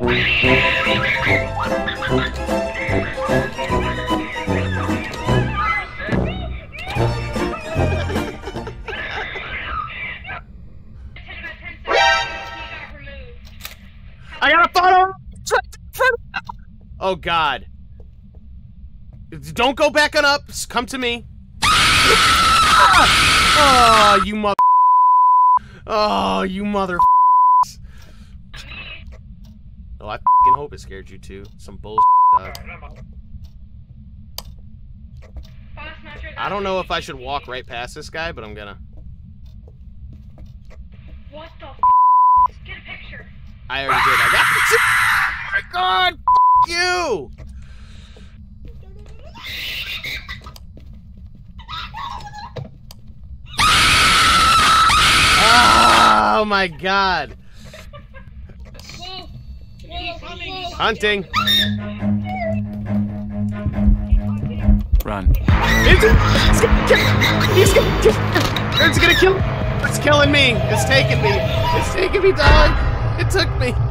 I got a photo. Oh God! Don't go backing up. Come to me. oh, you mother. Oh, you mother. Oh, I fucking hope it scared you too. Some bullshit. Dog. I don't know if I should walk right past this guy, but I'm gonna. What the f? Get a picture. I already did. I got it. Oh my god! F you! Oh my god! Hunting! Run. It's, it's gonna kill He's gonna kill It's gonna kill It's killing me! It's taking me! It's taking me, dog! It took me!